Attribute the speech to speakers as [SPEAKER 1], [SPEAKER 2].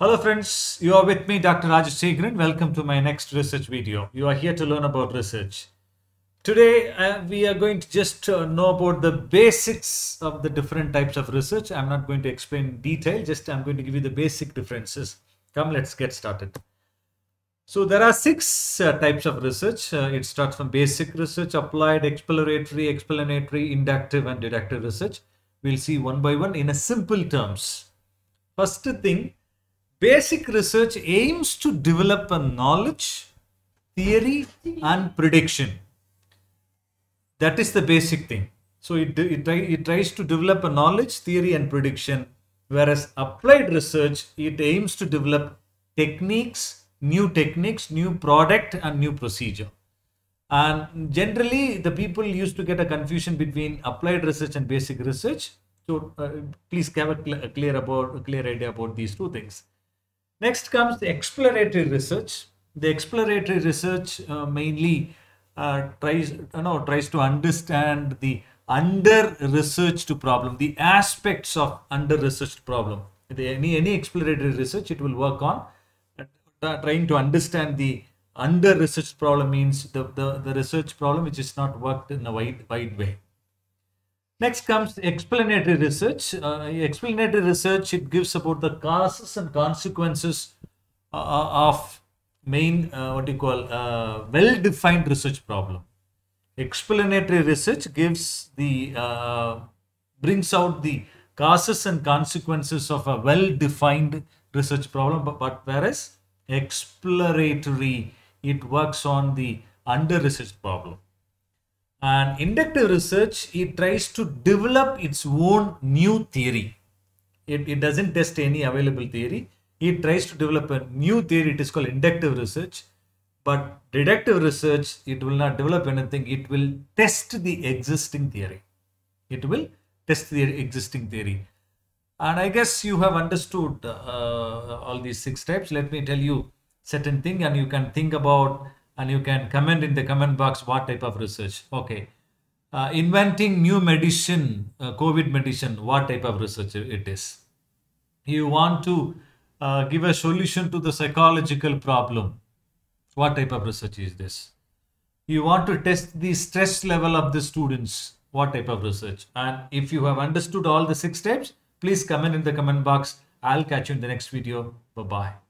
[SPEAKER 1] Hello friends, you are with me Dr. Rajasekaran. Welcome to my next research video. You are here to learn about research. Today uh, we are going to just uh, know about the basics of the different types of research. I'm not going to explain in detail, just I'm going to give you the basic differences. Come let's get started. So there are six uh, types of research. Uh, it starts from basic research, applied, exploratory, explanatory, inductive and deductive research. We'll see one by one in a simple terms. First thing, basic research aims to develop a knowledge, theory and prediction. That is the basic thing. So it, it, it tries to develop a knowledge, theory and prediction. Whereas applied research, it aims to develop techniques, new techniques, new product and new procedure. And generally, the people used to get a confusion between applied research and basic research. So uh, please have a, cl- a clear about a clear idea about these two things. Next comes the exploratory research. The exploratory research uh, mainly uh, tries you know tries to understand the under researched problem, the aspects of under researched problem. The, any any exploratory research, it will work on uh, trying to understand the under researched problem means the, the, the research problem which is not worked in a wide, wide way. Next comes explanatory research. Uh, explanatory research, it gives about the causes and consequences uh, of main, uh, what you call, uh, well-defined research problem. Explanatory research gives the, uh, brings out the causes and consequences of a well-defined research problem, but, but whereas exploratory, it works on the under-researched problem. And inductive research, it tries to develop its own new theory. It, it doesn't test any available theory. It tries to develop a new theory. It is called inductive research. But deductive research, it will not develop anything. It will test the existing theory. It will test the existing theory. And I guess you have understood uh, all these six steps. Let me tell you certain thing and you can think about and you can comment in the comment box what type of research. Okay. Uh, inventing new medicine, uh, COVID medicine, what type of research it is. You want to uh, give a solution to the psychological problem. What type of research is this? You want to test the stress level of the students. What type of research? And if you have understood all the six steps, please comment in the comment box. I'll catch you in the next video. Bye-bye.